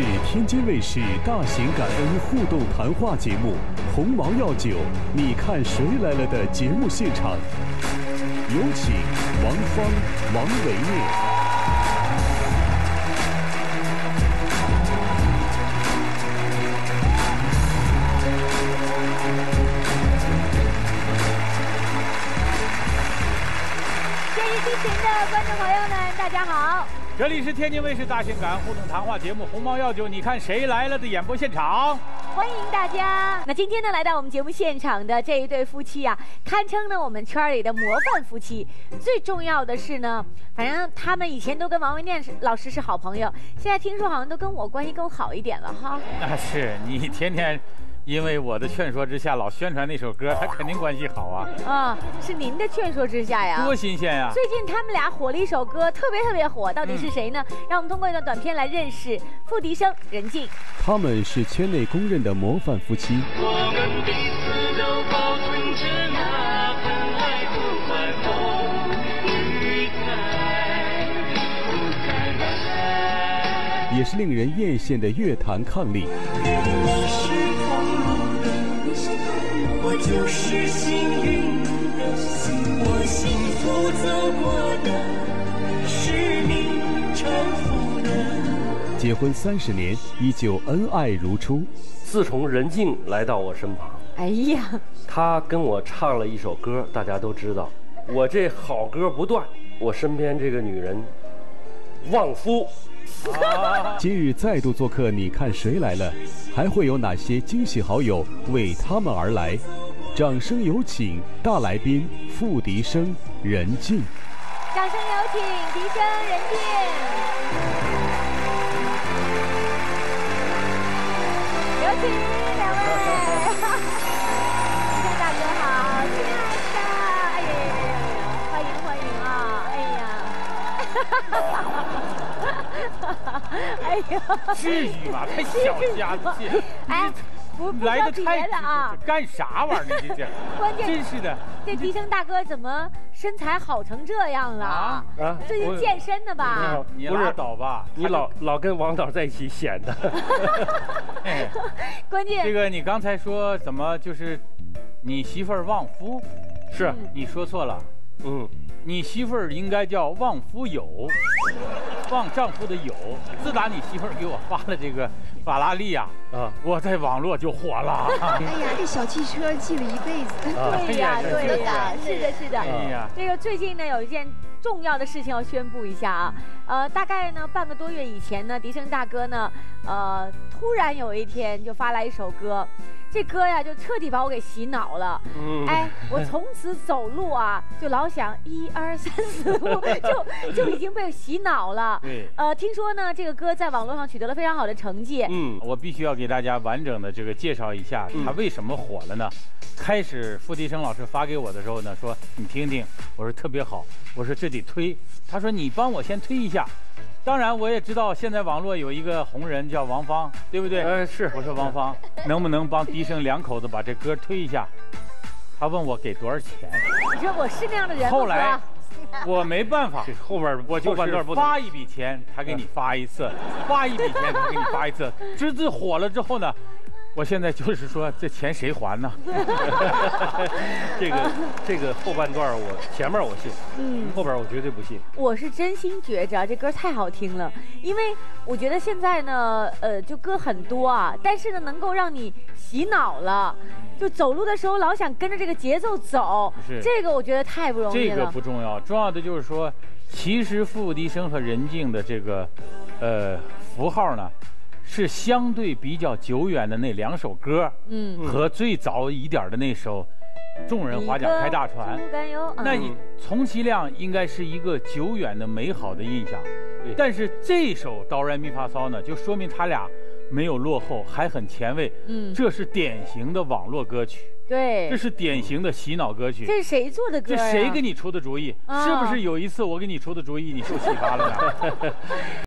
是天津卫视大型感恩互动谈话节目《鸿茅药酒》，你看谁来了的节目现场，有请王芳、王维念。天一机群的观众朋友们，大家好！这里是天津卫视大型感恩互动谈话节目《鸿茅药酒》，你看谁来了的演播现场。欢迎大家。那今天呢，来到我们节目现场的这一对夫妻啊，堪称呢我们圈里的模范夫妻。最重要的是呢，反正他们以前都跟王文念老师是好朋友，现在听说好像都跟我关系更好一点了哈。那是你天天因为我的劝说之下老宣传那首歌，他肯定关系好啊，啊，是您的劝说之下呀。多新鲜呀！最近他们俩火了一首歌，特别特别火，到底是谁呢？让我们通过一段短片来认识付笛声、任静。他们是圈内公认的模范夫妻，我们也是令人艳羡的乐坛伉俪。你是风路，我就是幸运的，我幸福走过的，是你搀扶的。结婚三十年，依旧恩爱如初。自从任静来到我身旁，哎呀，她跟我唱了一首歌，大家都知道，我这好歌不断，我身边这个女人，旺夫，今日再度做客，你看谁来了？还会有哪些惊喜好友为他们而来？掌声有请大来宾付笛声、任静。掌声有请笛声、任静。有请 哎呀，至于吗？太小家子气，哎，不不来的太的啊，干啥玩意儿呢？这这，关键真是的这笛声大哥怎么身材好成这样了？啊！啊最近健身的吧？不是你拉倒吧，你老老跟王导在一起显得，哎关键这个你刚才说怎么就是你媳妇儿旺夫？是，你说错了。嗯，你媳妇儿应该叫旺夫友，旺丈夫的友。自打你媳妇儿给我发了这个法拉利呀、啊我在网络就火了。哎呀，这小汽车记了一辈子。啊，对呀，对这呀，是的，是的。哎呀，这个最近呢，有一件重要的事情要宣布一下啊。呃，大概呢半个多月以前呢，迪生大哥呢，呃，突然有一天就发来一首歌，这歌呀就彻底把我给洗脑了。嗯，哎，我从此走路啊，就老想一二三四五，就就已经被洗脑了。对，呃，听说呢，这个歌在网络上取得了非常好的成绩。嗯，我必须要给大家完整的这个介绍一下它为什么火了呢？开始付笛声老师发给我的时候呢，说你听听，我说特别好，我说这得推，他说你帮我先推一下。当然，我也知道现在网络有一个红人叫王芳，对不对？呃，是，我说王芳，能不能帮笛声两口子把这歌推一下？他问我给多少钱，你说我是那样的人吗？后来我没办法，后边我就是后半段不能发一笔钱，他给你发一次；发一笔钱，他给你发一次。直至 火了之后呢，我现在就是说这钱谁还呢？这个这个后半段我前面我信，嗯，后边我绝对不信。我是真心觉着这歌太好听了，因为我觉得现在呢，呃，就歌很多啊，但是呢，能够让你洗脑了，就走路的时候老想跟着这个节奏走，是这个我觉得太不容易了这个。不重要，重要的就是说，其实付笛声和任静的这个呃符号呢，是相对比较久远的那两首歌，嗯，和最早一点的那首《众人划桨开大船》。那你充其量应该是一个久远的美好的印象对，但是这首哆来咪发骚呢，就说明他俩没有落后，还很前卫。嗯，这是典型的网络歌曲，对，这是典型的洗脑歌曲。这是谁做的歌这？谁给你出的主意？啊是不是有一次我给你出的主意，你受启发了呢？